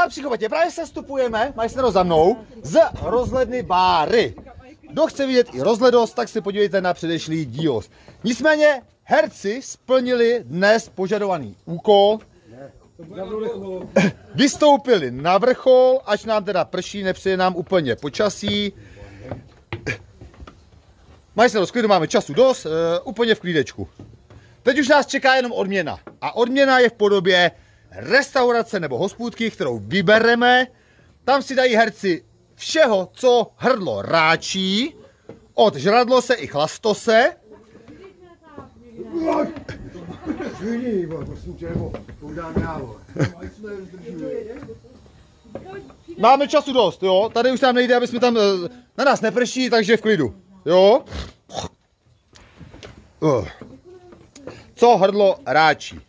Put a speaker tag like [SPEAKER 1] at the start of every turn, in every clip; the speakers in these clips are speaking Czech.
[SPEAKER 1] dál psychopatě. Právě se stupujeme, majstero za mnou, z rozhledny báry. Kdo chce vidět i rozhledost, tak se podívejte na předešlý díl. Nicméně herci splnili dnes požadovaný úkol. Vystoupili na vrchol, až nám teda prší, nepřeje nám úplně počasí. Majstero, klidu máme času dost, uh, úplně v klídečku. Teď už nás čeká jenom odměna. A odměna je v podobě restaurace nebo hospůdky, kterou vybereme. Tam si dají herci všeho, co hrdlo ráčí, od žradlose i
[SPEAKER 2] já, vole.
[SPEAKER 1] Máme času dost, jo? Tady už nám nejde, aby jsme tam, eh, na nás neprší, takže v klidu, jo? Uh. Co hrdlo ráčí?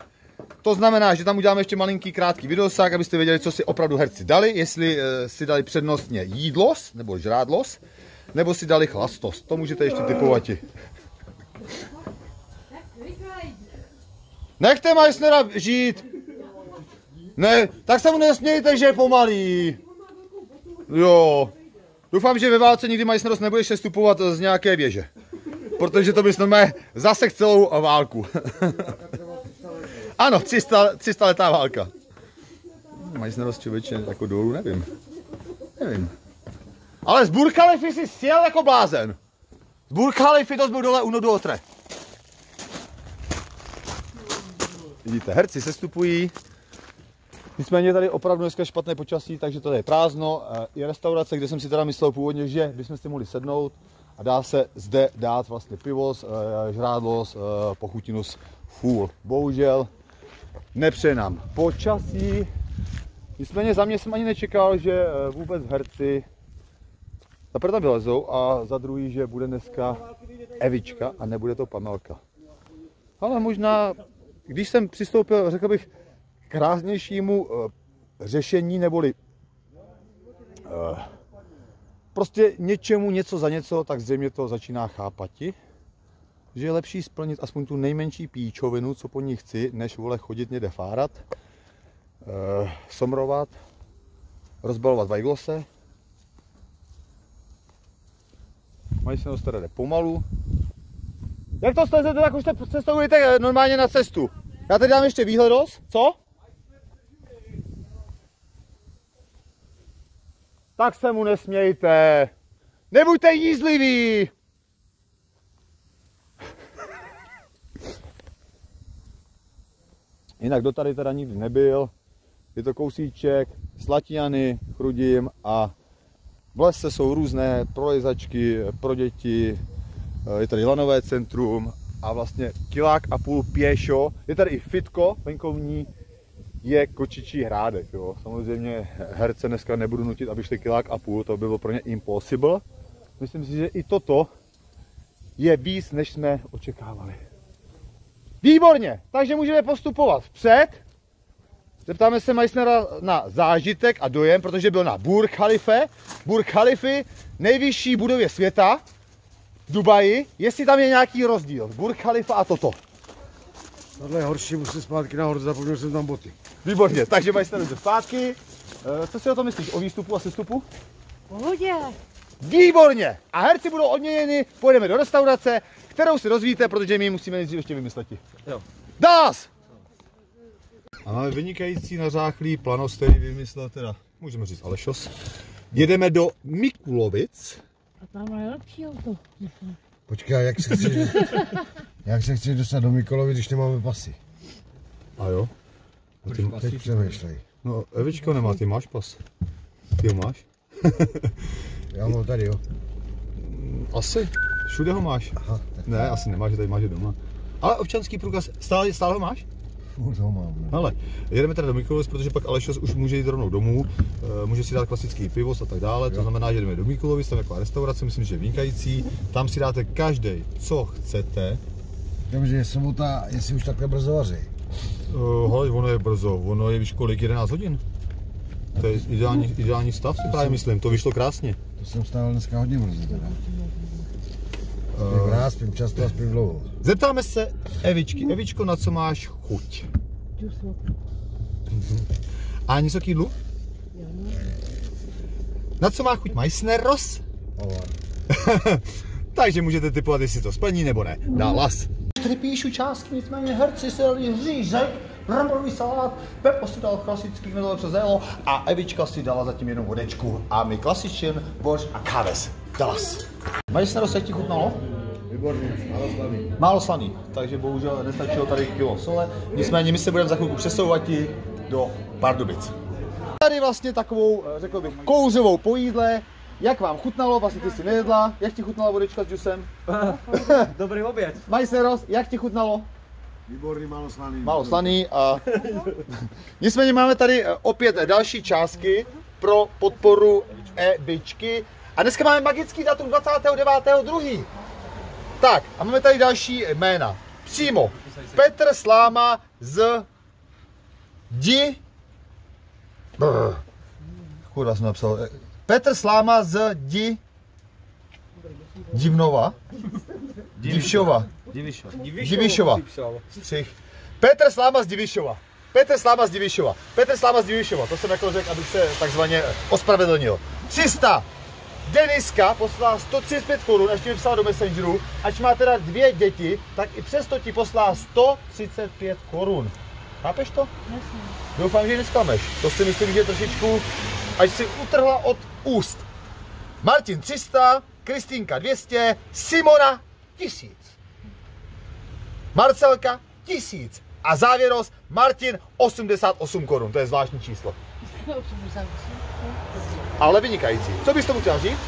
[SPEAKER 1] To znamená, že tam uděláme ještě malinký krátký videosák, abyste věděli, co si opravdu herci dali, jestli uh, si dali přednostně jídlos, nebo žrádlos, nebo si dali chlastos. To můžete ještě typovat. Nechte Meissnera žít. Ne, tak se mu nesmějte, že je pomalý. Jo. Doufám, že ve válce nikdy Meissneros nebudeš sestupovat z nějaké věže. Protože to bys normálně zasek celou válku. ano, 300, 300 letá válka. Meissneros člověče jako dolů, nevím. Nevím. Ale z Burj Khalify si sjel jako blázen. Z Burj Khalify to byl dole u do otre. Vidíte, herci sestupují. Nicméně tady opravdu dneska špatné počasí, takže to je prázdno. Je restaurace, kde jsem si teda myslel původně, že bychom si mohli sednout a dá se zde dát vlastně pivo, žrádlo, pochutinus, fůl. Bohužel nepřeje nám počasí. Nicméně za mě jsem ani nečekal, že vůbec herci za prvé tam vylezou a za druhý, že bude dneska Evička a nebude to Pamelka. Ale možná, když jsem přistoupil, řekl bych, krásnějšímu uh, řešení, neboli uh, prostě něčemu něco za něco, tak zřejmě to začíná chápati, že je lepší splnit aspoň tu nejmenší píčovinu, co po ní chci, než vole chodit někde fárat, uh, somrovat, rozbalovat vajglose, Mají se nás jde pomalu. Jak to stezete, tak už cestujete normálně na cestu. Já tady dám ještě výhledos, co? Tak se mu nesmějte. Nebuďte jízliví. Jinak kdo tady teda nikdy nebyl, je to kousíček Slatiany, Chrudím a v lese jsou různé prolezačky pro děti, je tady lanové centrum a vlastně kilák a půl pěšo. Je tady i fitko venkovní, je kočičí hrádek. Jo. Samozřejmě herce dneska nebudu nutit, aby šli kilák a půl, to by bylo pro ně impossible. Myslím si, že i toto je víc, než jsme očekávali. Výborně, takže můžeme postupovat vpřed. Zeptáme se Meissnera na zážitek a dojem, protože byl na Burj Khalife. Burj Khalify, nejvyšší budově světa v Dubaji. Jestli tam je nějaký rozdíl. Burj Khalifa a toto.
[SPEAKER 2] Tohle je horší, musím zpátky nahoru, zapomněl jsem tam boty.
[SPEAKER 1] Výborně, takže Meissner jde zpátky. Eh, Co si o tom myslíš? O výstupu a sestupu?
[SPEAKER 3] Pohodě.
[SPEAKER 1] Výborně! A herci budou odměněni, pojedeme do restaurace, kterou si rozvíjíte, protože my musíme nejdřív ještě vymyslet.
[SPEAKER 2] Jo.
[SPEAKER 1] Dás! A máme vynikající nařáchlý planos, který vymyslel teda, můžeme říct Alešos. Jedeme do Mikulovic.
[SPEAKER 3] A tam je lepší auto.
[SPEAKER 2] Počkej, jak se chceš, jak se chceš dostat do Mikolovi, když nemáme pasy?
[SPEAKER 1] A jo? A ty,
[SPEAKER 2] Teď přemýšlej.
[SPEAKER 1] no, Evička nemá, ty máš pas. Ty ho máš?
[SPEAKER 2] Já mám tady, jo.
[SPEAKER 1] Asi. Všude ho máš.
[SPEAKER 2] Aha, tak
[SPEAKER 1] Ne, asi nemáš, že tady máš je doma. Ale občanský průkaz, stále, stále ho máš?
[SPEAKER 2] furt ho mám. no.
[SPEAKER 1] Ale jedeme teda do Mikulovic, protože pak Alešos už může jít rovnou domů, eh, může si dát klasický pivo a tak dále, to
[SPEAKER 2] Jo.
[SPEAKER 1] znamená, že jdeme do Mikulovic, tam je taková restaurace, myslím, že je vynikající, tam si dáte každý, co chcete.
[SPEAKER 2] Dobře, je sobota, jestli už takhle brzo vaří.
[SPEAKER 1] Uh, hele, ono je brzo, ono je, víš kolik, 11 hodin. To je ideální, ideální stav, si právě myslím, to vyšlo krásně.
[SPEAKER 2] To jsem stával dneska hodně brzo teda. Spím rád, spím často a spím dlouho.
[SPEAKER 1] Zeptáme se Evičky, Evičko, na co máš chuť? A něco k jídlu? Na co má chuť Meissneros? Takže můžete typovat, jestli to splní nebo ne. Dá las. Čtyři píšu částky, nicméně herci se dali řízek, bramborový salát, Pepo si dal klasický knedlové přes jelo a Evička si dala zatím jenom vodečku. A my klasičen, borš a káves. Dalas. Meissneros, jak ti chutnalo?
[SPEAKER 2] Výborně, málo slaný.
[SPEAKER 1] Málo slaný, takže bohužel nestačilo tady kilo sole. Nicméně my se budeme za chvilku přesouvat i do Pardubic. Tady vlastně takovou, eh, řekl bych, kouřovou pojídle. Jak vám chutnalo? Vlastně ty jsi nejedla. Jak ti chutnala vodečka s džusem?
[SPEAKER 4] Dobrý oběd.
[SPEAKER 1] Majseros, jak ti chutnalo?
[SPEAKER 2] Výborný, málo slaný.
[SPEAKER 1] Málo slaný a... Nicméně máme tady eh, opět další částky pro podporu e-bičky. A dneska máme magický datum 29.2. Tak, a máme tady další jména. Přímo. Petr Sláma z Di... Brr. Kurva jsem napsal. Petr Sláma z Di... Divnova. Divšova.
[SPEAKER 4] Divišova.
[SPEAKER 1] Divišova. Střih. Petr Sláma z Divišova. Petr Sláma z Divišova. Petr Sláma z Divišova. To jsem jako řekl, abych se takzvaně ospravedlnil. 300. Deniska poslala 135 korun, ještě mi psala do Messengeru, ač má teda dvě děti, tak i přesto ti poslala 135 korun. Chápeš to? Doufám, že nesklameš. To si myslím, že je trošičku, až si utrhla od úst. Martin 300, Kristýnka 200, Simona 1000. Marcelka 1000. A závěros Martin 88 korun, to je zvláštní číslo. Ale vynikající. Co bys tomu chtěl říct?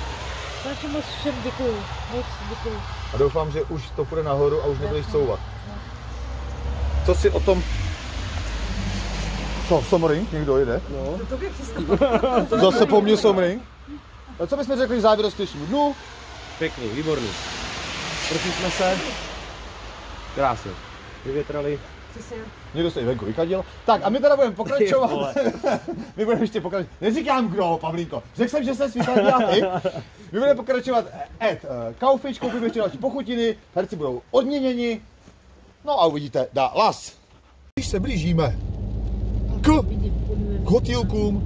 [SPEAKER 3] Takže moc všem děkuju. Moc děkuju.
[SPEAKER 1] A doufám, že už to půjde nahoru a už nebudeš couvat. Co si o tom... Co, Somring? Někdo jde? No. Zase po mně Somring. A co bychom řekli závěr k dnešnímu dnu?
[SPEAKER 4] Pěkný, výborný. Prosím jsme se. Krásně. Vyvětrali.
[SPEAKER 1] Někdo se i venku vykadil. Tak a my teda budeme pokračovat. my budeme ještě pokračovat. Neříkám kdo, Pavlínko. Řekl jsem, že se svítali a ty. My budeme pokračovat Ed uh, Kaufič, koupíme ještě další pochutiny, herci budou odměněni. No a uvidíte, dá las. Když se blížíme k, k hotýlkům,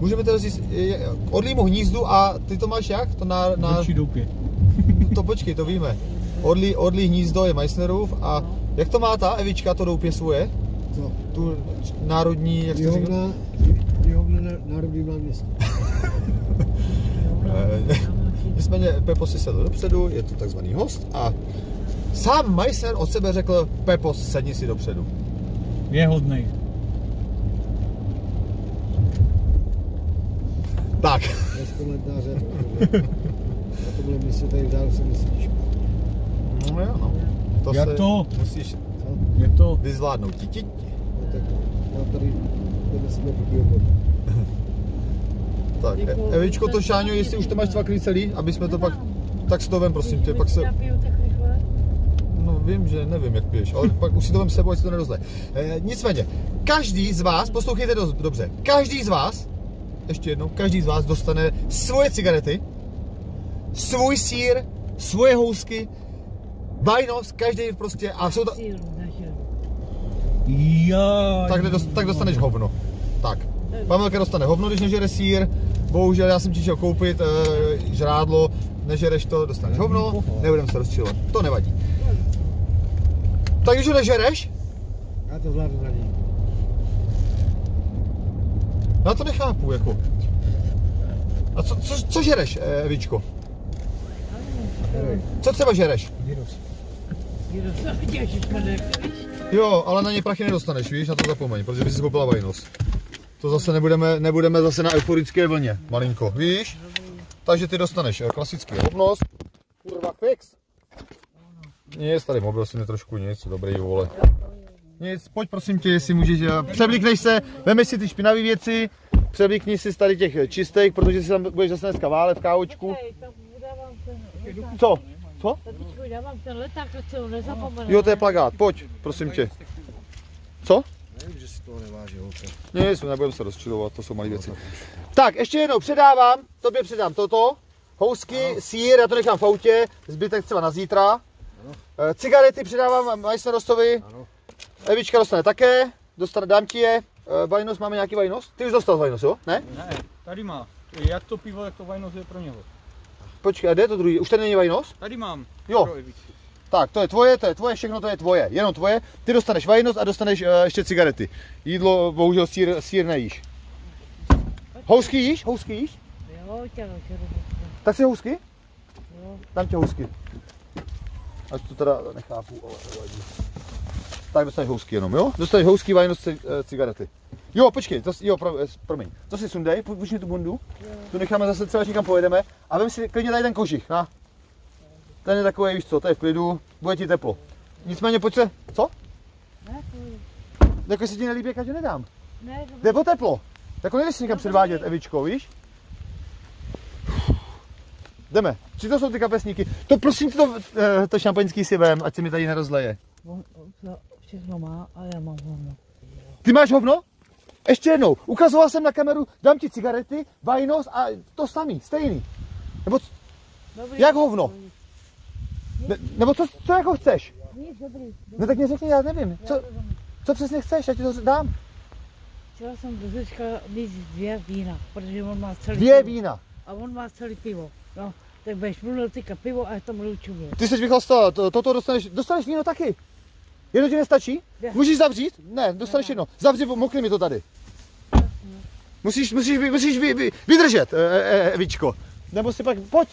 [SPEAKER 1] můžeme teda říct k odlímu hnízdu a ty to máš jak? To na, na,
[SPEAKER 5] doupě.
[SPEAKER 1] to počkej, to víme. Odlí, odlí hnízdo je Meissnerův a jak to má ta Evička, to doupě svoje?
[SPEAKER 2] Co?
[SPEAKER 1] Tu národní, jak jsi to říkal?
[SPEAKER 2] Jihovna, Jihovna na Národní náměstí.
[SPEAKER 1] Nicméně Pepo si sedl dopředu, je to takzvaný host a sám Meissner od sebe řekl Pepo, sedni si dopředu.
[SPEAKER 5] Je hodnej.
[SPEAKER 1] Tak,
[SPEAKER 2] Bez komentáře. Na tomhle místě tady dál se myslíš.
[SPEAKER 1] No jo, no. To
[SPEAKER 5] Jak
[SPEAKER 1] se
[SPEAKER 5] to?
[SPEAKER 1] musíš
[SPEAKER 5] Je to
[SPEAKER 1] vyzvládnout. Ti, ti.
[SPEAKER 2] No, tak já tady tady obor.
[SPEAKER 1] Tak,
[SPEAKER 3] Děkuju.
[SPEAKER 1] Evičko, to šáňo, jestli už to máš cvaklý celý, aby jsme to pak, tak s to vem, prosím tě, pak se,
[SPEAKER 3] Napiju tak rychle.
[SPEAKER 1] no vím, že nevím, jak piješ, ale pak už si to vem sebou, ať se to nerozle. E, nicméně, každý z vás, poslouchejte dost dobře, každý z vás, ještě jednou, každý z vás dostane svoje cigarety, svůj sír, svoje housky, bajnos, každý prostě, a jsou
[SPEAKER 3] nažeru.
[SPEAKER 5] Já.
[SPEAKER 1] tak, nedost, tak dostaneš hovno. Tak. Pamelka dostane hovno, když nežere sír. Bohužel já jsem ti chtěl koupit e, žrádlo, nežereš to, dostaneš hovno, nebudem se rozčilovat. To nevadí. Tak když ho nežereš,
[SPEAKER 2] Já to zvládnu za ní.
[SPEAKER 1] já to nechápu, jako. A co, co, co žereš, eh, Evičko? Co třeba žereš?
[SPEAKER 2] Virus.
[SPEAKER 1] Jo, ale na ně prachy nedostaneš, víš, na to zapomeň, protože by si koupila vajnos. To zase nebudeme, nebudeme zase na euforické vlně, malinko, víš? Takže ty dostaneš eh, klasický rovnost. Kurva, fix. Nic, tady mobil si mi trošku nic, dobrý vole. Nic, pojď prosím tě, jestli můžeš, eh, převlíkneš se, vemeš si ty špinavé věci, převlíkni si z tady těch eh, čistých, protože si tam budeš zase dneska válet v kávočku.
[SPEAKER 3] Hej,
[SPEAKER 1] Co?
[SPEAKER 3] Ten leták, se ho.
[SPEAKER 1] Jo, to je plagát, pojď, prosím tě. Co?
[SPEAKER 2] Nevím, že si toho neváží, holka.
[SPEAKER 1] Nic, nebudeme se rozčilovat, to jsou malé věci. Tak, ještě jednou předávám, tobě předám toto, housky, sír, já to nechám v autě, zbytek třeba na zítra. Eh, Cigarety předávám Meissnerostovi,
[SPEAKER 2] Ano.
[SPEAKER 1] Evička dostane také, dostane, dám ti je. Eh, Vajnos, máme nějaký vajnos? Ty už dostal vajnos, jo? Ne?
[SPEAKER 5] Ne, tady má. jak to pivo, jak to vajnos je pro něho.
[SPEAKER 1] Počkej, a kde je to druhý? Už tady není vajnos?
[SPEAKER 5] Tady mám.
[SPEAKER 1] Jo. Tak, to je tvoje, to je tvoje, všechno to je tvoje, jenom tvoje. Ty dostaneš vajnost a dostaneš uh, ještě cigarety. Jídlo, bohužel sír, sír nejíš. Housky jíš? Housky jíš?
[SPEAKER 3] Jo, tělo, tělo.
[SPEAKER 1] Tak si housky?
[SPEAKER 3] Jo.
[SPEAKER 1] Dám ti housky. Až to teda nechápu, ale nevadí. Tak dostaneš housky jenom, jo? Dostaneš housky, vajnost, ci- eh, cigarety. Jo, počkej, to, si- jo, pro, eh, promiň. To si sundej, půjč mi tu bundu. Tu necháme zase třeba, až někam pojedeme. A vem si klidně tady ten kožich, na. Ten je takový, víš co, to je v klidu, bude ti teplo. Nicméně pojď se, co?
[SPEAKER 3] Ne,
[SPEAKER 1] Jako jestli ti nelíbí, jak já nedám.
[SPEAKER 3] ne, to
[SPEAKER 1] Jde o teplo. Jako nejdeš si někam předvádět, Evičko, víš? Jdeme. Či to jsou ty kapesníky? To prosím to, eh, to šampaňský si vem, ať se mi tady nerozleje.
[SPEAKER 3] Všechno má a já mám hovno.
[SPEAKER 1] Ty máš hovno? Ještě jednou, ukazoval jsem na kameru, dám ti cigarety, vajnos a to samý, stejný. Nebo c-
[SPEAKER 3] Dobrý.
[SPEAKER 1] Jak hovno? ne, nebo co, co jako chceš?
[SPEAKER 3] Nic, dobrý.
[SPEAKER 1] No tak mě řekni, já nevím. Co, co přesně chceš, já ti to dám.
[SPEAKER 3] Chtěla jsem do Zečka mít dvě vína, protože on má celý
[SPEAKER 1] Dvě
[SPEAKER 3] pivo.
[SPEAKER 1] vína.
[SPEAKER 3] A on má celý pivo. No, tak budeš mluvil teďka pivo a já to budu čumět.
[SPEAKER 1] Ty jsi vychlastal, to, toto dostaneš, dostaneš víno taky. Jedno ti nestačí?
[SPEAKER 3] Ne.
[SPEAKER 1] Můžeš zavřít? Ne, dostaneš jedno. Zavři, mokni mi to tady. Musíš, musíš, musíš vy, vy, vydržet, e, e, Evičko. Nebo si pak, pojď,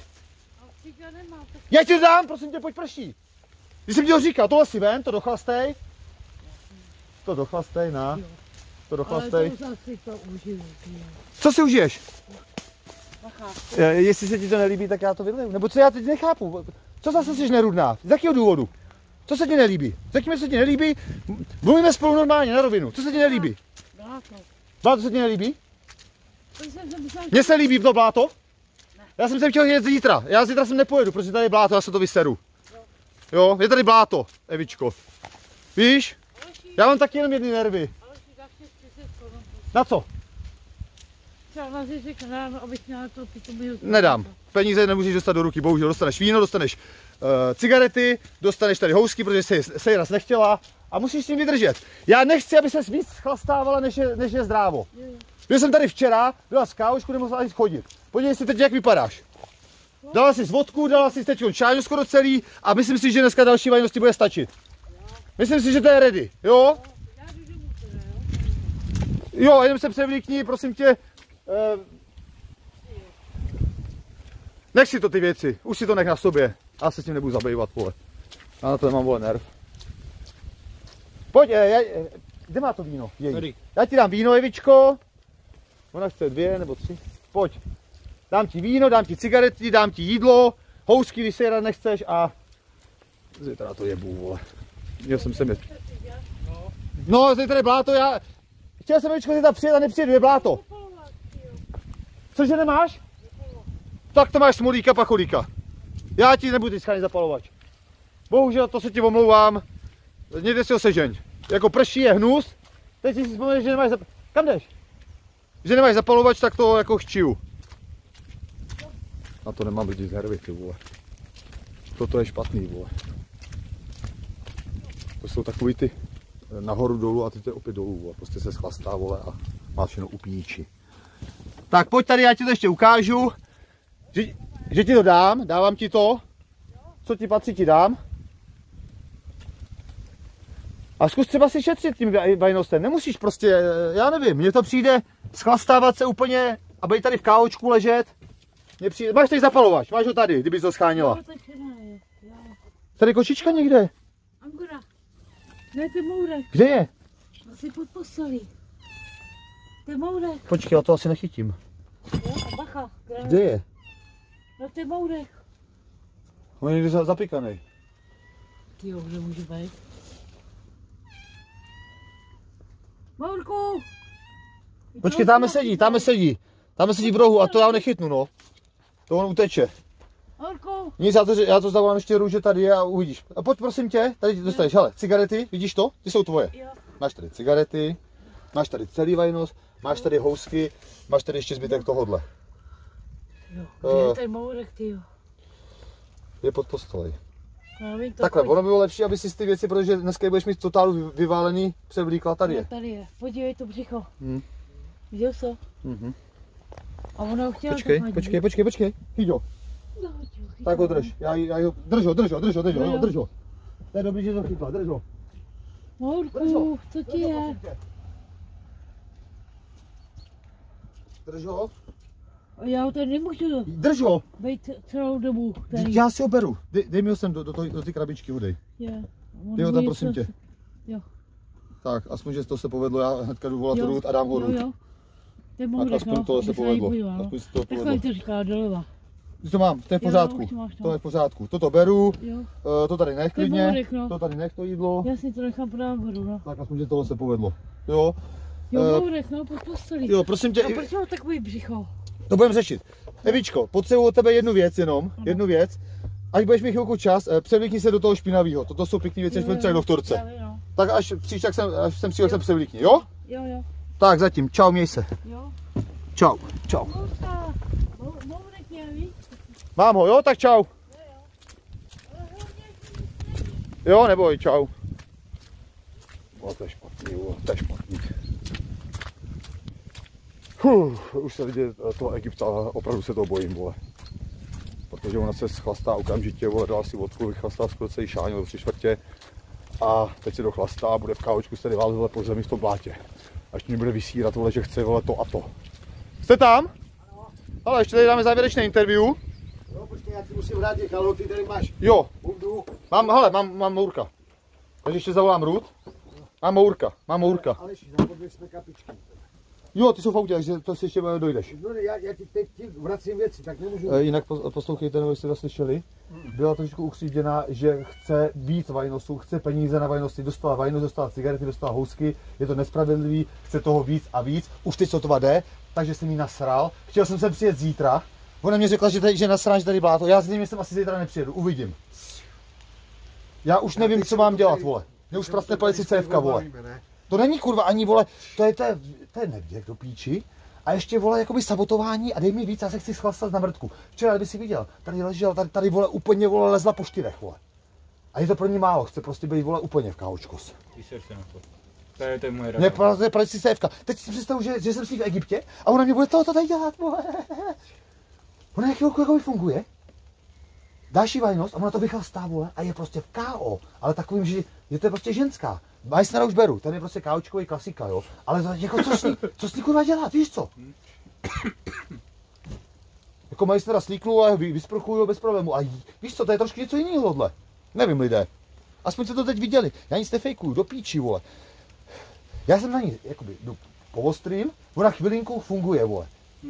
[SPEAKER 1] já ti to dám, prosím tě, pojď prší. Když jsem ti ho říkal, tohle si ven, to dochlastej. To dochlastej, na. To dochlastej.
[SPEAKER 3] to to.
[SPEAKER 1] Co si užiješ? E, jestli se ti to nelíbí, tak já to vyliju. Nebo co já teď nechápu. Co zase jsi nerudná? Z jakého důvodu? Co se ti nelíbí? Řekni mi, co se ti nelíbí. Mluvíme spolu normálně na rovinu. Co se ti nelíbí?
[SPEAKER 3] bláto.
[SPEAKER 1] Bláto se ti nelíbí? Mně se líbí to bláto. Já jsem sem chtěl jet zítra. Já zítra sem nepojedu, protože tady je bláto, já se to vyseru. Jo, je tady bláto, Evičko. Víš? Já mám taky jenom jedny nervy.
[SPEAKER 3] ale si dá 30 korun.
[SPEAKER 1] Na co? Nedám. Peníze nemůžeš dostat do ruky, bohužel. Dostaneš víno, dostaneš cigarety, dostaneš tady housky, protože jsi sejraz nechtěla a musíš s tím vydržet. Já nechci, aby se víc chlastávala, než je, než je zdrávo. Byl jsem tady včera, byla z kávošku, nemohla jít chodit. Podívej si teď, jak vypadáš. Dala si vodku, dala si teď čáňu skoro celý a myslím si, že dneska další vajnosti bude stačit. Myslím si, že to je ready, jo? Jo, jenom se převlíkni, prosím tě. Eh, nech si to ty věci, už si to nech na sobě. Já se s tím nebudu zabývat, vole. Já na to nemám, vole, nerv. Pojď, eh, já, eh, kde má to víno? Její.
[SPEAKER 5] Tady.
[SPEAKER 1] Já ti dám víno, Evičko. Ona chce dvě nebo tři. Pojď. Dám ti víno, dám ti cigarety, dám ti jídlo, housky, když se rád nechceš a... Zítra to jebu, vole. Měl jsem se mi... No, zítra je bláto, já... Chtěl jsem Evičko zítra přijet a nepřijedu, je bláto. Cože nemáš? Tak to máš smolíka pacholíka. Já ti nebudu teď schánět zapalovač. Bohužel, to se ti omlouvám. Někde si ho sežeň. Jako prší je hnus. Teď si vzpomeneš, že nemáš zap... Kam jdeš? Že nemáš zapalovač, tak to jako chčiju. Na to nemám lidi z hervy, ty vole. Toto je špatný, vole. To jsou takový ty eh, nahoru dolů a ty to je opět dolů, vole. Prostě se schlastá, vole, a máš jenom upíči. Tak pojď tady, já ti to ještě ukážu. Že, že ti to dám, dávám ti to. Co ti patří, ti dám. A zkus třeba si šetřit tím vaj- vajnostem. Nemusíš prostě, já nevím, mně to přijde schlastávat se úplně a být tady v kávočku ležet. Mně přijde, máš tady zapalovač, máš ho tady, kdybys to schánila. Tady kočička někde.
[SPEAKER 3] Angora. Ne, to je mourek.
[SPEAKER 1] Kde je?
[SPEAKER 3] Asi pod postelí. To je mourek.
[SPEAKER 1] Počkej, já to asi nechytím.
[SPEAKER 3] Jo, bacha. Kde
[SPEAKER 1] je?
[SPEAKER 3] No to je.
[SPEAKER 1] On je někde za- zapikaný.
[SPEAKER 3] Ty jo, kde může být? Mourku!
[SPEAKER 1] Počkej, tam sedí, tam sedí. Tam sedí v rohu a to já ho nechytnu, no. To on uteče.
[SPEAKER 3] Mourku!
[SPEAKER 1] Nic, já to, já to zavolám ještě růže tady a uvidíš. A pojď prosím tě, tady ti dostaneš, hele, cigarety, vidíš to? Ty jsou tvoje.
[SPEAKER 3] Jo.
[SPEAKER 1] Máš tady cigarety, máš tady celý vajnos, máš tady housky, máš tady ještě zbytek tohodle.
[SPEAKER 3] Jo,
[SPEAKER 1] Eh.
[SPEAKER 3] kde je ten mourek, ty jo?
[SPEAKER 1] Je pod postelí.
[SPEAKER 3] No, vím to.
[SPEAKER 1] Takhle,
[SPEAKER 3] pojď.
[SPEAKER 1] ono by bylo lepší, aby si ty věci, protože dneska budeš mít totálu vy- vyválený, převlíkla tady
[SPEAKER 3] No,
[SPEAKER 1] je.
[SPEAKER 3] tady je. Podívej to břicho.
[SPEAKER 1] Hm.
[SPEAKER 3] Viděl jsi?
[SPEAKER 1] Mhm.
[SPEAKER 3] A ona ho chtěla
[SPEAKER 1] Počkej,
[SPEAKER 3] zapadit.
[SPEAKER 1] počkej, počkej, počkej. Chyťo,
[SPEAKER 3] No,
[SPEAKER 1] tak ho drž. Já, já ho, drž ho, drž ho, drž ho, drž ho,
[SPEAKER 3] jo.
[SPEAKER 1] drž ho. To je dobrý, že to chytla, drž ho.
[SPEAKER 3] Maurku, co ti je?
[SPEAKER 1] Drž ho.
[SPEAKER 3] Já ho tady nemůžu
[SPEAKER 1] Drž ho.
[SPEAKER 3] být celou dobu. Tady.
[SPEAKER 1] Já si ho beru. Dej, dej mi ho sem do, do, do, do ty krabičky, ho dej.
[SPEAKER 3] Je.
[SPEAKER 1] Dej ho tam, prosím
[SPEAKER 3] co
[SPEAKER 1] tě.
[SPEAKER 3] Jo.
[SPEAKER 1] Tak, aspoň, že to se povedlo, já hnedka jdu volat
[SPEAKER 3] Jo,
[SPEAKER 1] Ruth a dám ho
[SPEAKER 3] jo,
[SPEAKER 1] Ruth.
[SPEAKER 3] jo. To
[SPEAKER 1] Tak
[SPEAKER 3] moudrek,
[SPEAKER 1] aspoň
[SPEAKER 3] no,
[SPEAKER 1] tohle se povedlo.
[SPEAKER 3] no.
[SPEAKER 1] Aspoň se to
[SPEAKER 3] Takhle
[SPEAKER 1] povedlo.
[SPEAKER 3] to říká doleva.
[SPEAKER 1] Ty to mám, to je v
[SPEAKER 3] Jo,
[SPEAKER 1] pořádku.
[SPEAKER 3] už to no.
[SPEAKER 1] To je v pořádku. Toto beru,
[SPEAKER 3] Jo.
[SPEAKER 1] eh, to tady nech
[SPEAKER 3] To
[SPEAKER 1] klidně,
[SPEAKER 3] no.
[SPEAKER 1] to tady nech to jídlo.
[SPEAKER 3] Já si to nechám podat vodu, no.
[SPEAKER 1] Tak aspoň, že tohle se povedlo. Jo,
[SPEAKER 3] Jo, moudrek, no, pod postelí.
[SPEAKER 1] jo, prosím tě,
[SPEAKER 3] A proč mám takový břicho?
[SPEAKER 1] To budeme řešit. Evičko, potřebuji od tebe jednu věc jenom, jednu věc. Až budeš mít chvilku čas, eh, převlíkni se do toho špinavého. Toto jsou pěkné věci,
[SPEAKER 3] Jo,
[SPEAKER 1] k
[SPEAKER 3] jo,
[SPEAKER 1] doktorce.
[SPEAKER 3] vím, no.
[SPEAKER 1] Tak až příště, jak jsem, až jsem přijel, jsem převlíkni, jo?
[SPEAKER 3] Jo, jo,
[SPEAKER 1] Tak zatím, čau, měj se.
[SPEAKER 3] jo.
[SPEAKER 1] Čau, čau. Mám ho, jo? Tak čau. Jo, neboj, čau. O, to je špatný, o, to je špatný. Huh, už se vidět toho Egypta, ale opravdu se toho bojím, vole. Protože ona se schlastá okamžitě, vole, dala si vodku, vychlastá skoro celý šáň do tři čtvrtě. A teď si dochlastá, bude v kávočku se tady válet vole, po zemi v tom blátě. Až mě bude vysírat, vole, že chce, vole, to a to. Jste tam? Ale ještě tady dáme závěrečné interview.
[SPEAKER 2] No počkej, já ti musím vrátit kalhoty, tady máš
[SPEAKER 1] Jo,
[SPEAKER 2] bundu.
[SPEAKER 1] mám, hele, mám, mám mourka. Takže ještě zavolám Ruth. Mám mourka, mám mourka.
[SPEAKER 2] Aleši, zapodvěs jsme kapičky.
[SPEAKER 1] Jo, ty jsou v autě, takže to si ještě dojdeš.
[SPEAKER 2] No já, já ti teď ti vracím věci, tak nemůžu.
[SPEAKER 1] E, jinak pos- poslouchejte, nebo jste to slyšeli. Byla trošku ukříděna, že chce víc vajnosů, chce peníze na vajnosy, dostala vajnos, dostala cigarety, dostala housky, je to nespravedlivý, chce toho víc a víc. Už teď sotva jde, takže jsem jí nasral. Chtěl jsem sem přijet zítra. Ona mě řekla, že, tady, že nasrá, že tady bláto. Já s ním jsem asi zítra nepřijedu, uvidím. Já už nevím, co mám dělat, vole. Mě už pracne palici cévka, vole. To není kurva ani vole, to je, to je, to je nevděk do píči. A ještě vole jakoby sabotování a dej mi víc, já se chci schlastat na mrtku. Včera, kdyby si viděl, tady ležel, tady, tady vole úplně vole lezla po čtyřech vole. A je to pro ní málo, chce prostě být vole úplně v káočkos.
[SPEAKER 5] Vyser se na to. To je, to je moje
[SPEAKER 1] Ne, to je. Teď si představu, že, že jsem s ní v Egyptě a ona mě bude tohoto tady dělat, vole. Ona jak chvilku jakoby funguje. Dáš jí vajnost a ona to vychlastá, vole, a je prostě v KO. Ale takovým, že je to prostě ženská. Majsnera už beru, ten je prostě káočkový klasika, jo. Ale jako co s ní, co s ní kurva dělat, víš co? Jako majstera slíknu a vy, vysprchuju bez problému. A víš co, to je trošku něco jiného, tohle. Nevím, lidé. Aspoň jste to teď viděli. Já nic nefejkuju, do píči, vole. Já jsem na ní, jakoby, jdu povostrým, ona chvilinku funguje, vole.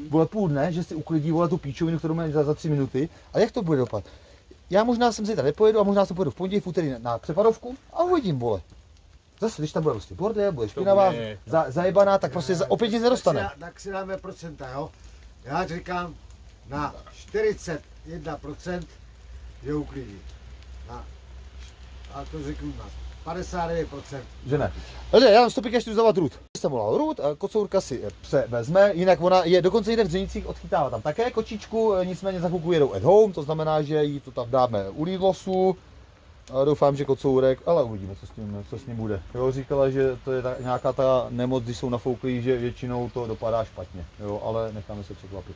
[SPEAKER 1] Vole půl dne, že si uklidí, vole, tu píčovinu, kterou má za, za tři minuty. A jak to bude dopad? Já možná jsem zítra nepojedu a možná se pojedu v pondělí, v úterý na, na přepadovku a uvidím, vole. Zase, když tam bude prostě bordel, bude špinavá,
[SPEAKER 5] bude.
[SPEAKER 1] za, zajebaná, tak prostě za, opět nic nedostane.
[SPEAKER 2] Tak si, tak si dáme procenta, jo. Já říkám na 41%, že uklidí. Na, a to řeknu na 59%.
[SPEAKER 1] Že ne. Lidé, já mám stopik ještě zavolat Ruth. Jsem volal Ruth, a kocourka si se vezme, jinak ona je dokonce jde v Dřenicích, odchytává tam také kočičku, e, nicméně za chvilku jedou at home, to znamená, že jí to tam dáme u Lidlosu. A doufám, že kocourek, ale uvidíme, co s tím, co s ním bude. Jo, říkala, že to je ta, nějaká ta nemoc, když jsou nafouklí, že většinou to dopadá špatně, jo, ale necháme se překvapit.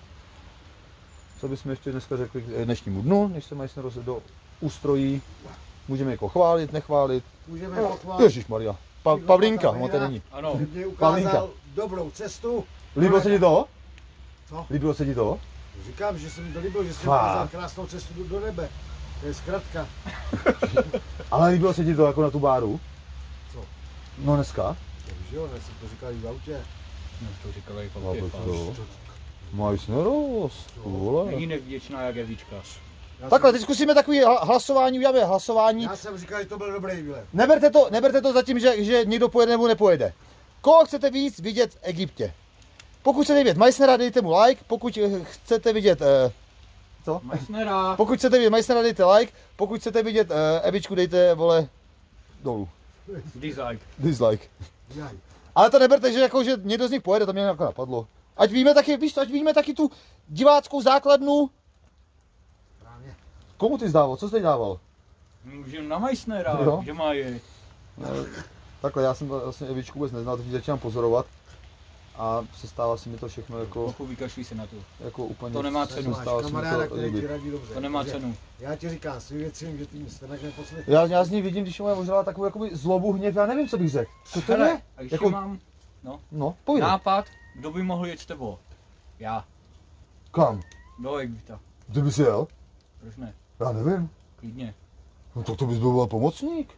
[SPEAKER 1] Co bychom ještě dneska řekli k dnešnímu dnu, než se mají do ústrojí, můžeme jako chválit, nechválit,
[SPEAKER 2] Můžeme pochválit.
[SPEAKER 1] Ježíš Maria. Pa, Pavlínka, on to není.
[SPEAKER 5] Ano.
[SPEAKER 2] Mě
[SPEAKER 1] Pavlínka.
[SPEAKER 2] ukázal dobrou cestu.
[SPEAKER 1] Líbilo se ti to?
[SPEAKER 2] Co?
[SPEAKER 1] Líbilo se ti to?
[SPEAKER 2] Říkám, že se mi to líbilo, že jsem ukázal krásnou cestu do, do nebe. To je zkratka.
[SPEAKER 1] Ale líbilo se ti to jako na tu báru?
[SPEAKER 2] Co?
[SPEAKER 1] No dneska?
[SPEAKER 2] Takže jo, já jsem to říkal i v autě.
[SPEAKER 5] No, to říkali
[SPEAKER 1] No,
[SPEAKER 5] falky,
[SPEAKER 1] to
[SPEAKER 5] falky.
[SPEAKER 1] co? Máš snerost, vole.
[SPEAKER 5] Není nevděčná jak jazyčka.
[SPEAKER 2] Já
[SPEAKER 1] Takhle,
[SPEAKER 2] jsem,
[SPEAKER 1] teď zkusíme takový hla- hlasování, uděláme hlasování.
[SPEAKER 2] já jsem říkal, že to byl dobrý výlet.
[SPEAKER 1] Neberte to, neberte to zatím, že, že někdo pojede nebo nepojede. Koho chcete víc vidět v Egyptě? Pokud chcete vidět Meissnera, dejte mu like, pokud eh, chcete vidět, eh, co?
[SPEAKER 5] Meissnera.
[SPEAKER 1] Pokud chcete vidět Meissnera, dejte like, pokud chcete vidět eh, Evičku, dejte, vole, dolů,
[SPEAKER 5] Dislike.
[SPEAKER 1] dislike. Ale to neberte, že jako, že někdo z nich pojede, to mě jako napadlo. Ať víme taky, víš co, ať víme taky tu diváckou základnu.
[SPEAKER 2] Právě.
[SPEAKER 1] Komu ty jsi dával? Co jsi teď dával?
[SPEAKER 5] Můžeme na Meissnera,
[SPEAKER 1] Jo.
[SPEAKER 5] že má je.
[SPEAKER 1] Takhle, já jsem vlastně Evičku vůbec neznal, teď začínám pozorovat. A přestává se mi to všechno jako,
[SPEAKER 5] Trochu vykašli se na to.
[SPEAKER 1] jako úplně...
[SPEAKER 5] To nemá cenu.
[SPEAKER 1] mi
[SPEAKER 2] kamaráda,
[SPEAKER 1] to
[SPEAKER 2] který ti radí dobře.
[SPEAKER 5] To nemá
[SPEAKER 2] Takže
[SPEAKER 5] cenu.
[SPEAKER 2] Já ti říkám svým věcím, že ty mi stejně neposlech.
[SPEAKER 1] Já, já z ní vidím, když má možná takovou jakoby zlobu, hněv, já nevím, co bych řekl. Co to
[SPEAKER 5] Hele,
[SPEAKER 1] je?
[SPEAKER 5] a ještě
[SPEAKER 1] Jako-
[SPEAKER 5] mám
[SPEAKER 1] No, pojď.
[SPEAKER 5] nápad, kdo by mohl jet s tebou. Já.
[SPEAKER 1] Kam?
[SPEAKER 5] Do Egypta.
[SPEAKER 1] Ty bys jel?
[SPEAKER 5] Proč ne?
[SPEAKER 1] Já nevím.
[SPEAKER 5] Klidně.
[SPEAKER 1] No to, to bys byl pomocník.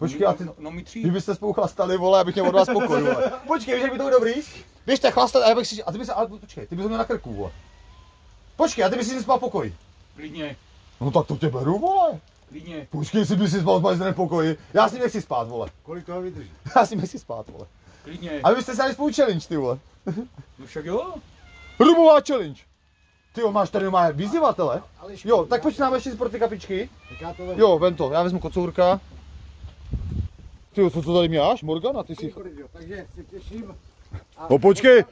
[SPEAKER 1] Počkej, a ty,
[SPEAKER 5] No, no my tří.
[SPEAKER 1] Vy byste spolu chlastali, vole, abych měl od vás pokoj, vole. Počkej, víš, jak by to bylo dobrý? Běžte chlastat, a já bych si, a ty bys, ale počkej, ty bys měl na krku, vole. Počkej, a ty bys si spal pokoj.
[SPEAKER 5] Klidně.
[SPEAKER 1] No tak to tě beru, vole.
[SPEAKER 5] Klidně.
[SPEAKER 1] Počkej, si bys si spal v pokoji. Já s ním nechci spát, vole.
[SPEAKER 2] Kolik toho vydrží?
[SPEAKER 1] Já s ním nechci spát, vole.
[SPEAKER 5] Klidně.
[SPEAKER 1] A vy byste se dali spolu challenge, ty vole.
[SPEAKER 5] No však jo.
[SPEAKER 1] Rumová challenge. Ty jo, máš tady má vyzývatele. Jo, tak počítáme ještě pro ty kapičky. Jo, vem to, já vezmu kocourka. Ty co to tady máš, Morgana, ty si...
[SPEAKER 2] Kolik, jo. Takže se těším. A
[SPEAKER 1] No počkej,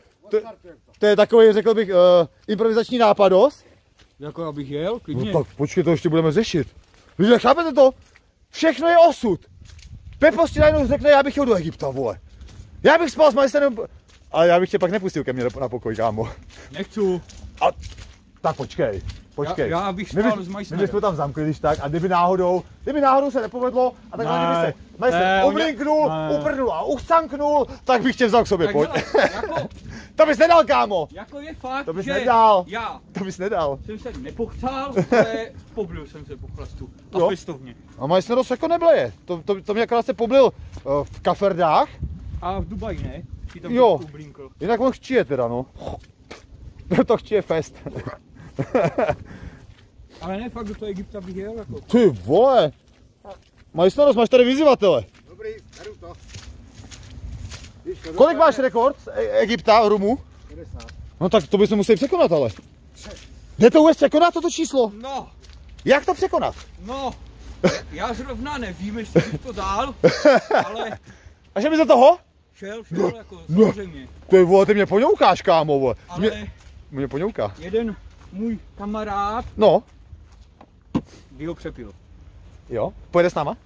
[SPEAKER 1] to- je takový, řekl bych, uh, improvizační nápadost.
[SPEAKER 5] Jako abych jel, klidně.
[SPEAKER 1] No tak počkej, to ještě budeme řešit. Víš, chápete to? Všechno je osud. Pepo si najednou řekne, já bych jel do Egypta, vole. Já bych spal s majstrem, ale já bych tě pak nepustil ke mně na- na pokoj, kámo.
[SPEAKER 5] Nechci.
[SPEAKER 1] Tak počkej, počkej.
[SPEAKER 5] Já, já bych
[SPEAKER 1] my, bys, my bychom tam zamkli, když tak, a kdyby náhodou, kdyby náhodou se nepovedlo, a tak kdyby se
[SPEAKER 5] oni-
[SPEAKER 1] ublinknul,
[SPEAKER 5] ne.
[SPEAKER 1] uprdnul a uchcanknul, tak bych tě vzal k sobě,
[SPEAKER 5] Tak
[SPEAKER 1] pojď.
[SPEAKER 5] hele, jako,
[SPEAKER 1] to bys nedal, kámo.
[SPEAKER 5] jako je fakt,
[SPEAKER 1] To bys
[SPEAKER 5] že
[SPEAKER 1] nedal.
[SPEAKER 5] já
[SPEAKER 1] To bys nedal.
[SPEAKER 5] jsem se nepochcál, ale poblil jsem se po chlastu. A
[SPEAKER 1] Jo.
[SPEAKER 5] pěstovně.
[SPEAKER 1] A majster jako nebleje. To, to, to mě akorát se poblil uh, v kaferdách,
[SPEAKER 5] A v Dubaji ne? Tam
[SPEAKER 1] Jo. Jinak on chčije teda, no. to chčije fest.
[SPEAKER 5] Ale ne, fakt do toho Egypta bych jel, jako.
[SPEAKER 1] Ty vole. Majstarost, máš tady vyzývatele.
[SPEAKER 2] Dobrý, beru to. Víš, to
[SPEAKER 1] Kolik máš rekord z E- Egypta, Rumu?
[SPEAKER 2] 60.
[SPEAKER 1] No tak to bychom museli překonat, ale. Jde to vůbec překonat toto číslo?
[SPEAKER 5] No,
[SPEAKER 1] Jak to překonat?
[SPEAKER 5] no. Já zrovna nevím, jestli bych to dál, ale
[SPEAKER 1] A že mi za toho?
[SPEAKER 5] šel, šel, jako
[SPEAKER 1] no.
[SPEAKER 5] samozřejmě.
[SPEAKER 1] Ty vole, ty mě poňoukáš, kámo, vole. Mě,
[SPEAKER 5] Ale
[SPEAKER 1] mě poňouká.
[SPEAKER 5] jeden můj kamarád
[SPEAKER 1] No,
[SPEAKER 5] by ho přepil.
[SPEAKER 1] jo. Pojede s náma?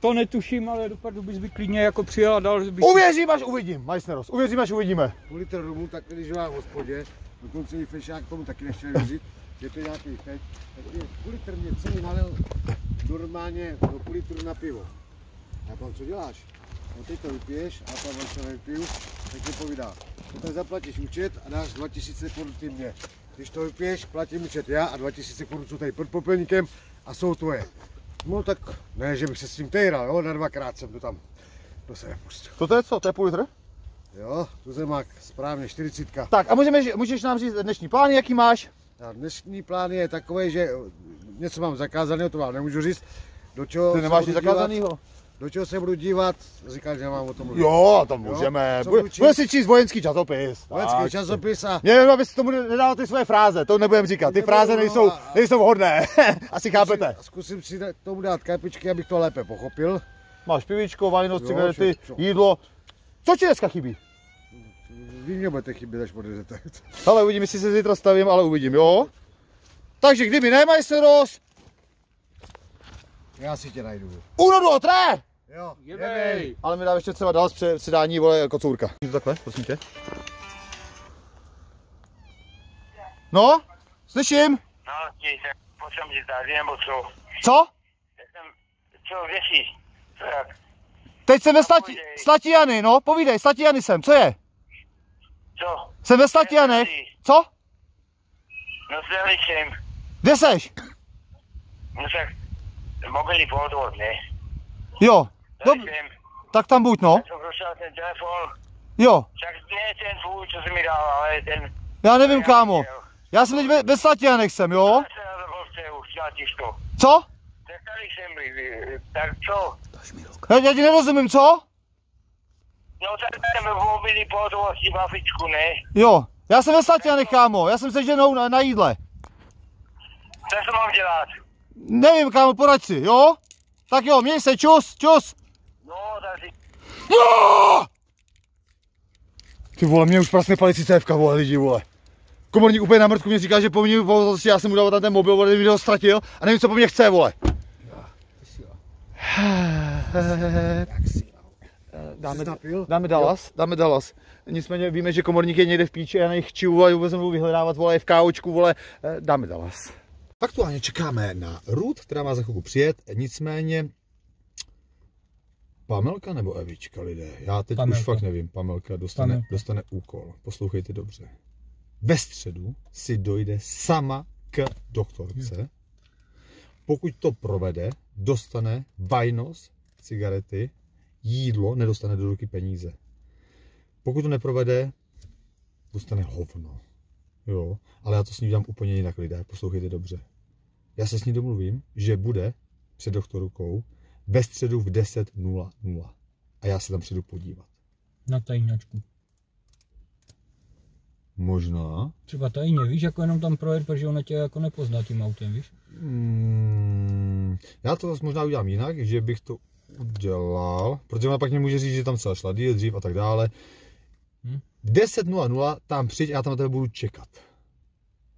[SPEAKER 5] To netuším, ale do Pardubis by klidně jako přijel a dal by si...
[SPEAKER 1] Uvěřím, až uvidím, Majsneros. Uvěřím, až uvidíme.
[SPEAKER 2] Půl litr rumu, tak když mám v hospodě, dokonce i fešák tomu taky nechtěl věřit, že to je nějaký feš, tak je půl litr mě celý nalil normálně do půl litru na pivo. Já pan, co děláš? No ty to vypiješ a tam on se vypiju, tak mi povídá, no tak zaplatíš účet a dáš 2000 korun ty mě. Když to vypiješ, platím účet já a 2000 korun jsou tady pod popelníkem a jsou tvoje. No tak, ne, že bych se s tím tejral, jo, na dvakrát jsem to tam, to se nepustil.
[SPEAKER 1] To je co? To je půl litr?
[SPEAKER 2] Jo, tu zemák, správně, 40.
[SPEAKER 1] Tak a můžeme, můžeš nám říct dnešní plán, jaký máš?
[SPEAKER 2] A dnešní plán je takový, že něco mám zakázaného, to vám nemůžu říct. Do čeho,
[SPEAKER 1] Ty nemáš nic zakázanýho?
[SPEAKER 2] Do čeho se budu dívat, říkal, že mám o tom mluvit.
[SPEAKER 1] Jo, to můžeme.
[SPEAKER 2] Co
[SPEAKER 1] Bude, bude si číst vojenský časopis.
[SPEAKER 2] Vojenský
[SPEAKER 1] Tak.
[SPEAKER 2] časopis a
[SPEAKER 1] Mě jenom, abys tomu nedal ty své fráze, to nebudem říkat. Ty
[SPEAKER 2] Nebudu,
[SPEAKER 1] fráze nejsou,
[SPEAKER 2] a-
[SPEAKER 1] nejsou vhodné. Asi chápete.
[SPEAKER 2] zkusím si tomu dát kapičky, abych to lépe pochopil.
[SPEAKER 1] Máš pivíčko, valino,
[SPEAKER 2] Jo,
[SPEAKER 1] cigarety, jídlo. Co ti dneska chybí?
[SPEAKER 2] Vy mě budete chybět, až odjedete.
[SPEAKER 1] Hele, uvidím, jestli se zítra stavím, ale uvidím, jo? Takže kdyby nemají se roz,
[SPEAKER 2] Já si tě najdu.
[SPEAKER 1] úrodu otré!
[SPEAKER 2] Jo,
[SPEAKER 5] Jebej!
[SPEAKER 1] Ale mi dá ještě třeba dál z pře- předání, vole, kocourka. Takhle, prosím tě. No, slyším.
[SPEAKER 6] No, ti se ti tady, nebo co?
[SPEAKER 1] Co?
[SPEAKER 6] Jsem, co, řešíš? Co jak?
[SPEAKER 1] Teď jsem ve Slati, Slatiany, no, povídej, Slatiany jsem, co je?
[SPEAKER 6] Co?
[SPEAKER 1] Jsem ve Slatianech. Co?
[SPEAKER 6] No slyším.
[SPEAKER 1] Kde seš?
[SPEAKER 6] No tak, mobilní podvod, ne?
[SPEAKER 1] Jo, Dob-
[SPEAKER 6] Slyším.
[SPEAKER 1] tak tam buď, no.
[SPEAKER 6] Jsem prošel ten telefon,
[SPEAKER 1] Jo,
[SPEAKER 6] však ne ten tvůj, co jsi mi dal, ale ten...
[SPEAKER 1] já nevím, kámo. Já jsem teď ve, ve Slatianech jsem, jo?
[SPEAKER 6] Já na už.
[SPEAKER 1] Co?
[SPEAKER 6] Tak tady jsem, tak co?
[SPEAKER 1] Já, já ti nerozumím, co?
[SPEAKER 6] No tak ten mobilní podvod, si bafičku, ne?
[SPEAKER 1] Jo, já jsem ve Slatianech, kámo, já jsem se ženou na, na jídle.
[SPEAKER 6] Co se mám dělat?
[SPEAKER 1] Nevím, kámo, poraď si, jo? Tak jo, měj se, čus, čus.
[SPEAKER 6] No, tak si...
[SPEAKER 1] Jo! Ty vole, mě už prasne palici cévka, vole, lidi, vole. Komorník úplně na mrtku mě říká, že po mně, zase já jsem mu dal tam ten mobil, vole, mi ho ztratil a nevím, co po mně chce, vole. dáme, dáme Dallas, dáme Dallas. Nicméně víme, že komorník je někde v píči, já na nich chčiju a vůbec nebudu vyhledávat, vole, v káočku, vole, eh, dáme Dallas. Aktuálně čekáme na Ruth, která má za chvilku přijet, nicméně Pamelka nebo Evička, lidé? Já teď Pamelka. Už fakt nevím. Pamelka dostane,
[SPEAKER 7] Pamelka.
[SPEAKER 1] dostane úkol. Poslouchejte dobře. Ve středu si dojde sama k doktorce. Pokud to provede, dostane vajnos, cigarety, jídlo, nedostane do ruky peníze. Pokud to neprovede, dostane hovno. Jo, ale já to s ní dělám úplně jinak, lidé. Poslouchejte dobře. Já se s ní domluvím, že bude před doktorkou ve středu v 10.00. A já se tam přijdu podívat.
[SPEAKER 7] Na tajňačku.
[SPEAKER 1] Možná.
[SPEAKER 7] Třeba tajně, víš, jako jenom tam projet, protože ona tě jako nepozná tím autem, víš?
[SPEAKER 1] Mm, já to zase možná udělám jinak, že bych to udělal, protože ona pak mě může říct, že tam třeba šla díl dřív a tak dále.
[SPEAKER 7] Hm?
[SPEAKER 1] 10.00 tam přijď, já tam na tebe budu čekat.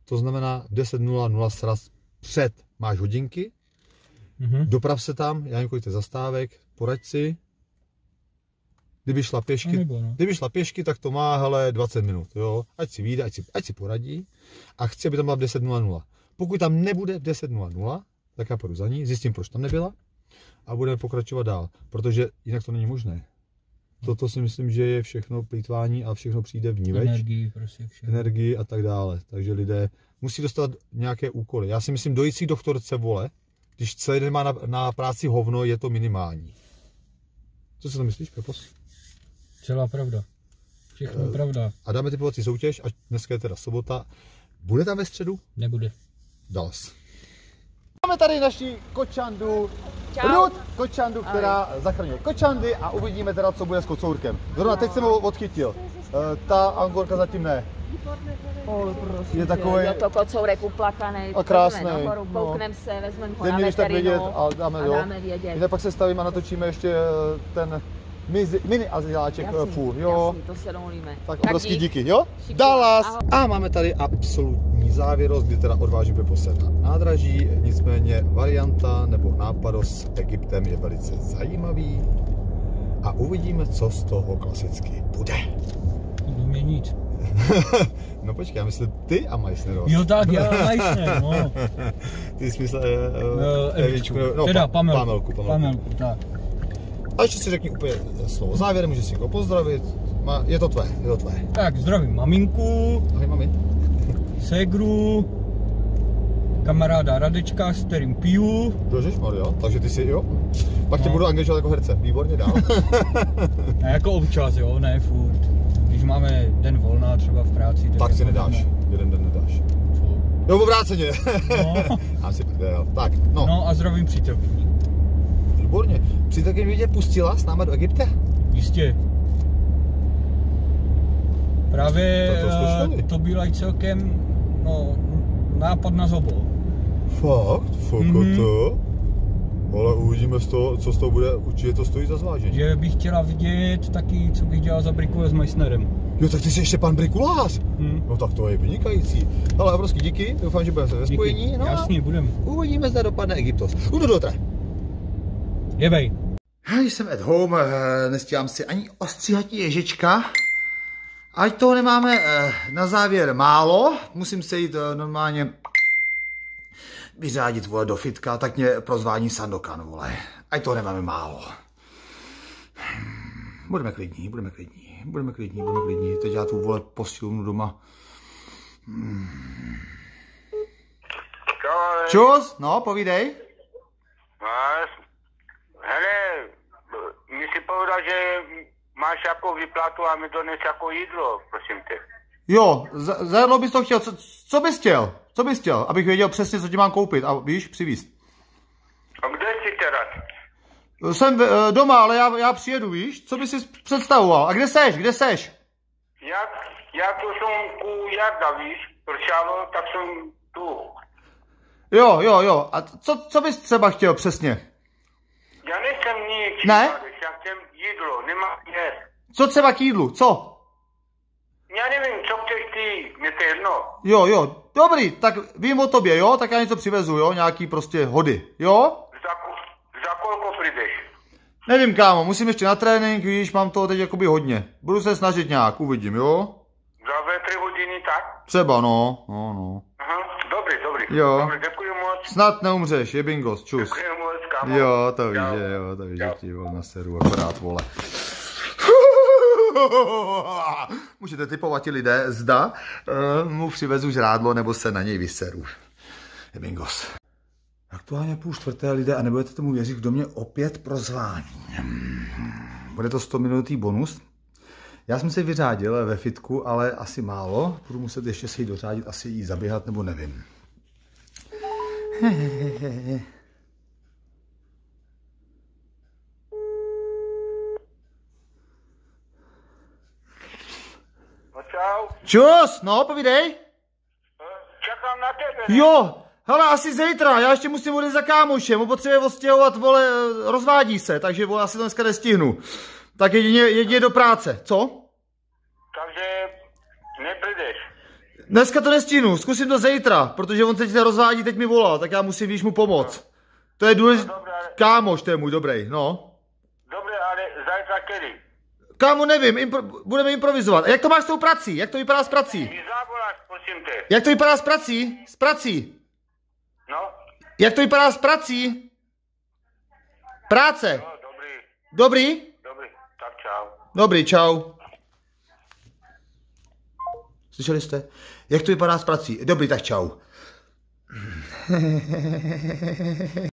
[SPEAKER 1] To znamená 10.00 sraz před máš hodinky,
[SPEAKER 7] Mhm.
[SPEAKER 1] doprav se tam, já nevím, kolik to je zastávek, poraď si. Kdyby šla pěšky,
[SPEAKER 7] nebo no.
[SPEAKER 1] kdyby šla pěšky, tak to má, hele, 20 minut, jo. Ať si vyjde, ať si, ať si poradí. A chci, aby tam byla v 10.00. Pokud tam nebude v 10.00, tak já půjdu za ní, zjistím, proč tam nebyla a budeme pokračovat dál, protože jinak to není možné. Toto si myslím, že je všechno plýtvání a všechno přijde v ní več,
[SPEAKER 7] Energii, prostě všechno.
[SPEAKER 1] energii a tak dále. Takže lidé musí dostat nějaké úkoly. Já si myslím, dojít si k doktorce vole, když celý den má na, na práci hovno, je to minimální. Co si to myslíš, Pepos?
[SPEAKER 7] Celá pravda. Všechno
[SPEAKER 1] Eh.
[SPEAKER 7] pravda.
[SPEAKER 1] A dáme typovací soutěž, a dneska je teda sobota. Bude tam ve středu?
[SPEAKER 7] Nebude.
[SPEAKER 1] Dallas. Máme tady naši kočandu,
[SPEAKER 3] Čau.
[SPEAKER 1] Ruth kočandu, která zachraňuje kočandy a uvidíme teda, co bude s kocourkem. Zrovna teď jsem ho odchytil. Eh, Ta angorka zatím ne.
[SPEAKER 8] Oj, prosím
[SPEAKER 1] Je
[SPEAKER 8] tě,
[SPEAKER 1] takovej-
[SPEAKER 8] Je to kocourek uplakaný.
[SPEAKER 1] A
[SPEAKER 8] Pojďme nahoru,
[SPEAKER 1] no.
[SPEAKER 8] se, vezmeme ho
[SPEAKER 1] Dej
[SPEAKER 8] na
[SPEAKER 1] tak vědět a dáme,
[SPEAKER 8] a
[SPEAKER 1] jo.
[SPEAKER 8] dáme vědět.
[SPEAKER 1] Jinak pak se stavíme a natočíme ještě eh, ten mizi, mini azyláček
[SPEAKER 8] Jasný,
[SPEAKER 1] půl, jo.
[SPEAKER 8] Jasný, to se domluvíme.
[SPEAKER 1] Tak obrovský
[SPEAKER 8] dík.
[SPEAKER 1] díky, jo?
[SPEAKER 8] Šiku.
[SPEAKER 1] Dallas!
[SPEAKER 8] Ahoj.
[SPEAKER 1] A máme tady absolutní závěrost, kdy teda odvážíme Pepose na nádraží, nicméně varianta nebo nápad s Egyptem je velice zajímavý a uvidíme, co z toho klasicky bude.
[SPEAKER 7] Nic.
[SPEAKER 1] No počkej, já myslím ty a Meissneros.
[SPEAKER 7] Jo tak, já Meissner, no.
[SPEAKER 1] Ty jsi myslel
[SPEAKER 7] Uh,
[SPEAKER 1] uh, Evičku, no,
[SPEAKER 7] teda
[SPEAKER 1] pa-
[SPEAKER 7] Pamelku.
[SPEAKER 1] Pamelku, Pamelku.
[SPEAKER 7] Pamelku, tak.
[SPEAKER 1] A ještě si řekni úplně slovo závěrem, můžeš si někoho pozdravit. Má, je to tvé, je to tvé.
[SPEAKER 7] Tak, zdravím maminku,
[SPEAKER 1] Ahoj mami.
[SPEAKER 7] segru, kamaráda Radečka, s kterým piju.
[SPEAKER 1] Maria, takže ty si, jo? Pak tě
[SPEAKER 7] No.
[SPEAKER 1] budu angažovat jako herce, výborně dál.
[SPEAKER 7] A jako občas, jo, ne furt. Máme den volná třeba v práci,
[SPEAKER 1] tak si
[SPEAKER 7] jako
[SPEAKER 1] nedáš,
[SPEAKER 7] máme-
[SPEAKER 1] jeden den nedáš.
[SPEAKER 7] Co?
[SPEAKER 1] Jo, obráceně.
[SPEAKER 7] No,
[SPEAKER 1] Já si prdel. Tak, no,
[SPEAKER 7] no a zdravím přítelkyni.
[SPEAKER 1] výborně. Přítelkyně mě pustila s náma do Egypta?
[SPEAKER 7] Jistě. Právě
[SPEAKER 1] To- to
[SPEAKER 7] eh, to byl i celkem no, nápad na zobo.
[SPEAKER 1] Fakt? Fakt
[SPEAKER 7] Mhm.
[SPEAKER 1] to? Ale uvidíme, z toho, co z toho bude, určitě to stojí za zvážení.
[SPEAKER 7] Že bych chtěla vidět taky, co bych dělal za brikule s Meissnerem.
[SPEAKER 1] Jo, tak ty jsi ještě pan brikulář.
[SPEAKER 7] Hm.
[SPEAKER 1] No tak to je vynikající. Ale obrovský díky, doufám, že budeme se ve
[SPEAKER 7] Díky.
[SPEAKER 1] spojení. No
[SPEAKER 7] Jasně, budem.
[SPEAKER 1] uvidíme, zda dopadne Egyptos. Udu dotre.
[SPEAKER 7] Jebej.
[SPEAKER 1] Já jsem at home, eh, nestíhám si ani ostříhatí ježička. Ať toho nemáme eh, na závěr málo, musím se jít eh, normálně vyřádit vole do fitka, tak mě prozvání Sandokan, vole. Ať toho nemáme málo. Budeme klidní, budeme klidní, budeme klidní, budeme klidní. Teď já tu vole posílnu doma.
[SPEAKER 6] Čau,
[SPEAKER 1] Čus, no, povídej.
[SPEAKER 6] Máš? Hele, mi si povedal, že máš jako výplatu a mi dones jako jídlo, prosím tě.
[SPEAKER 1] Jo, za- zajedlo bys to chtěl, co, co bys chtěl? Co bys chtěl, abych věděl přesně, co ti mám koupit a víš, přivíst.
[SPEAKER 6] A kde jsi teraz?
[SPEAKER 1] Jsem eh, doma, ale já, já přijedu, víš? Co bys si představoval? A kde seš? Kde seš?
[SPEAKER 6] Jak, já tu jsem u Jarda, víš, pršalo, tak jsem tu.
[SPEAKER 1] Jo, jo, jo. A co, co bys třeba chtěl přesně?
[SPEAKER 6] Já nejsem nic,
[SPEAKER 1] Ne?
[SPEAKER 6] já chcem jídlo, nemám jíst.
[SPEAKER 1] Co třeba k jídlu? Co?
[SPEAKER 6] Já nevím, co chceš ty, mě to je jedno.
[SPEAKER 1] Jo, jo. Dobrý, tak vím o tobě, jo? Tak já něco přivezu, jo? Nějaký prostě hody, jo?
[SPEAKER 6] Za, za kolko přijdeš?
[SPEAKER 1] Nevím, kámo, musím ještě na trénink, víš, mám toho teď jakoby hodně. Budu se snažit nějak, uvidím, jo?
[SPEAKER 6] Za dvě, tři hodiny tak?
[SPEAKER 1] Třeba, no, no, no.
[SPEAKER 6] Aha, dobrý, dobrý.
[SPEAKER 1] Jo.
[SPEAKER 6] Dobrý, děkuji moc.
[SPEAKER 1] Snad neumřeš, je bingos, čus.
[SPEAKER 6] Děkuji moc, kámo.
[SPEAKER 1] Jo, to víš, že jo, to víš, že ti na seru akorát, vole. Můžete typovat ti lidé, zda uh, mu přivezu žrádlo, nebo se na něj vyseru. Je bingos. Aktuálně půl čtvrté lidé a nebudete tomu věřit, kdo mě opět prozvání. Bude to 100 minutý bonus. Já jsem se vyřádil ve fitku, ale asi málo. Budu muset ještě si ji dořádit, asi jí zaběhat, nebo nevím
[SPEAKER 6] čau.
[SPEAKER 1] Čus, no, povídej.
[SPEAKER 6] Čekám na tebe.
[SPEAKER 1] Jo, hele, asi zítra, já ještě musím odejít za kámošem, on potřebuje odstěhovat, vole, rozvádí se, takže vole, asi to dneska nestihnu. Tak jedině, jedině do práce, co?
[SPEAKER 6] Takže nepřijdeš.
[SPEAKER 1] Dneska to nestihnu, zkusím to zítra, protože on teď se rozvádí, teď mi volal, tak já musím, víš, mu pomoct. To je důležité.
[SPEAKER 6] No dobré, ale-
[SPEAKER 1] Kámoš, to je můj dobrý, no.
[SPEAKER 6] Dobře, ale zajtra kedy?
[SPEAKER 1] Kámo, nevím, impro- budeme improvizovat. A jak to máš s tou prací? Jak to vypadá s prací?
[SPEAKER 6] Mi zavoláš, prosím tě.
[SPEAKER 1] Jak to vypadá s prací? S prací?
[SPEAKER 6] No,
[SPEAKER 1] Jak to vypadá s prací? Práce.
[SPEAKER 6] no, dobrý,
[SPEAKER 1] Dobrý?
[SPEAKER 6] dobrý. Tak čau.
[SPEAKER 1] Dobrý, čau. Slyšeli jste? Jak to vypadá s prací? Dobrý, tak čau.